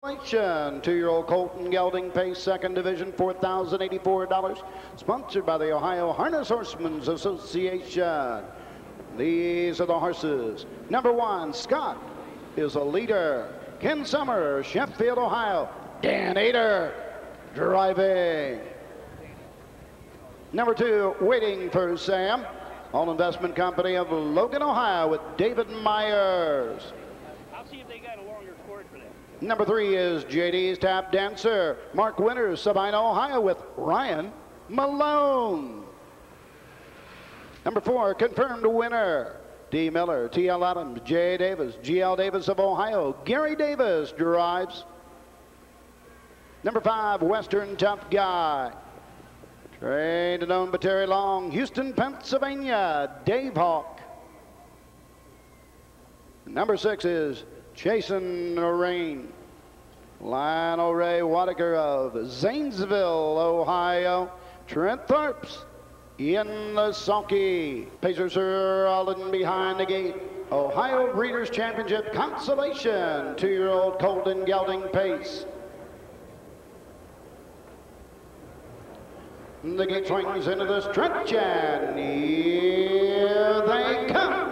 Two-year-old Colton Gelding Pace, second division, $4,084. Sponsored by the Ohio Harness Horsemen's Association. These are the horses. Number one, Scott is a leader. Ken Summer, Sheffield, Ohio. Dan Ader, driving. Number two, waiting for Sam. All Investment Company of Logan, Ohio with David Myers. I'll see if they got a longer cord for that. Number three is JD's Tap Dancer. Mark Winters, Sabina, Ohio with Ryan Malone. Number four, confirmed winner. D. Miller, T.L. Adams, J. Davis, G.L. Davis of Ohio. Gary Davis drives. Number five, Western Tough Guy. Trained and owned by Terry Long, Houston, Pennsylvania, Dave Hawk. Number six is Chasen Rain. Lionel Ray Whitaker of Zanesville, Ohio. Trent Tharps in the sulky. Pacers are all in behind the gate. Ohio Breeders' Championship consolation. Two-year-old Colton Gelding Pace. The gate swings into the stretch, and here they come.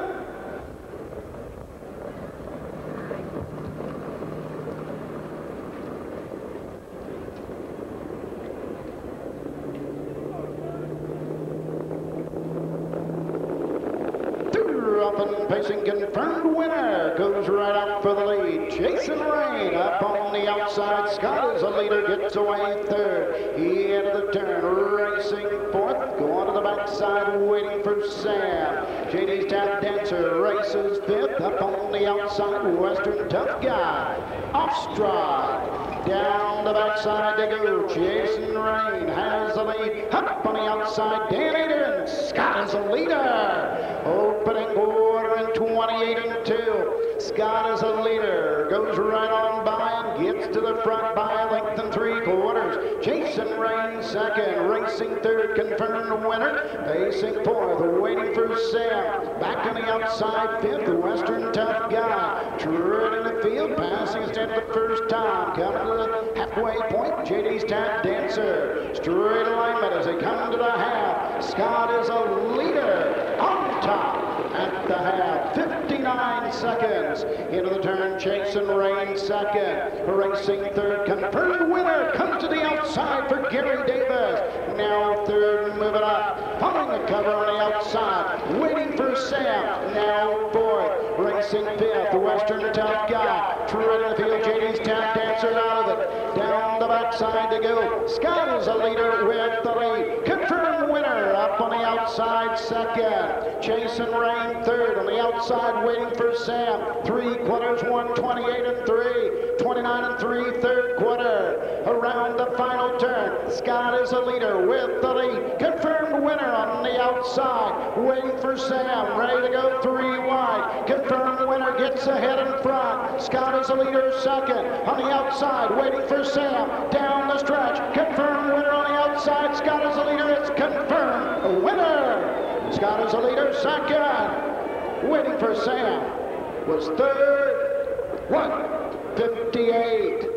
Pacing confirmed winner goes right out for the lead. Jason Rain up on the outside. Scott is a leader, gets away third. He into the turn, racing fourth. Going to the backside, waiting for Sam. JD's Tap Dancer races fifth. Up on the outside, Western Tough Guy. Off stride. Down the backside they go. Jason Rain has the lead. Up on the outside, Dan Ader. Scott is a leader. Opening and 28 and 2. Scott is a leader. Goes right on by and gets to the front by a length and three quarters. Jason Rain second. Racing third. Confirmed the winner. Pacing fourth. Waiting for Sam. Back on the outside fifth. Western Tough Guy. Treading the field. Passing a step the first time. Coming to the halfway point. JD's Tap Dancer. Straight alignment as they come to the half. Scott is a leader on top at the half. 59 seconds into the turn. Jason Rain second. Racing third. Confirmed winner comes to the outside for Gary Davis. Now third, moving up. Following the cover on the outside. Waiting for Sam. Now. Racing fifth. The Western Tough Guy. Treading the field. JD's Tap Dancer out of it. Down the backside to go. Scott is a leader with the lead. Confirmed winner up on the outside second. Jason Rain third on the outside waiting for Sam. Three quarters, 128 and three. 29 and three, third quarter. Around the final turn. Scott is a leader with the lead. Confirmed winner on the outside. Waiting for Sam. Ready to go three wide. Confirmed winner gets ahead in front. Scott is a leader second. On the outside waiting for Sam. Down the stretch. Confirmed winner on the outside. Scott is a leader. It's confirmed winner. Scott is a leader second. Waiting for Sam was third. 158.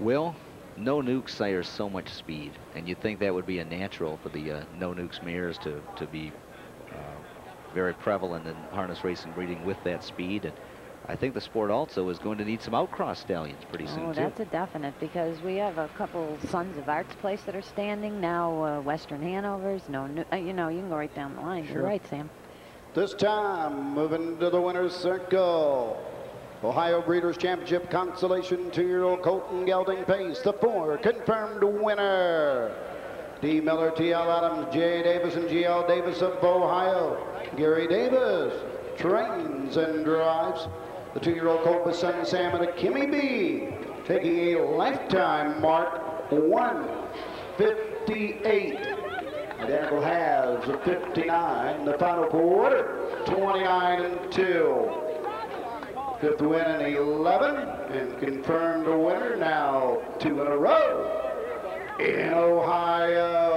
Will, No Nukes sire so much speed, and you'd think that would be a natural for the uh, No Nukes mares to, to be uh, very prevalent in harness racing breeding with that speed. And I think the sport also is going to need some outcross stallions pretty soon, Oh, too. that's a definite because we have a couple Sons of Artsplace that are standing now. Uh, Western Hanover's, no, nu- uh, you know, you can go right down the line. Sure. You're right, Sam. This time, moving to the winner's circle. Ohio Breeders' Championship consolation two-year-old Colton Gelding Pace, the four confirmed winner. D. Miller, T.L. Adams, J. Davis, and G.L. Davis of Ohio. Gary Davis trains and drives. The two-year-old colt with Sun Sam and a Kimmy B, taking a lifetime mark, 158. Daniel has a 59. The final quarter, 29 and 2. Fifth win in 11 and confirmed a winner now two in a row in Ohio.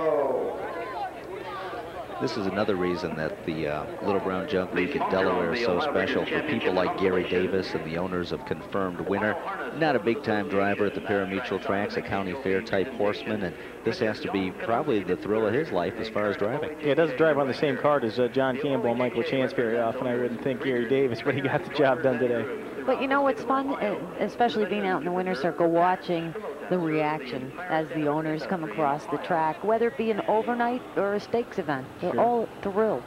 This is another reason that the uh, Little Brown Jug League in Delaware is so special for people like Gary Davis and the owners of Confirmed Winner. Not a big-time driver at the parimutuel tracks, a county fair type horseman, and this has to be probably the thrill of his life as far as driving. Yeah, it doesn't drive on the same card as uh, John Campbell and Michel Lachance very often. I wouldn't think Gary Davis, but he got the job done today. But you know what's fun, Uh, especially being out in the winter circle, watching the reaction as the owners come across the track, whether it be an overnight or a stakes event. They're Sure. all thrilled.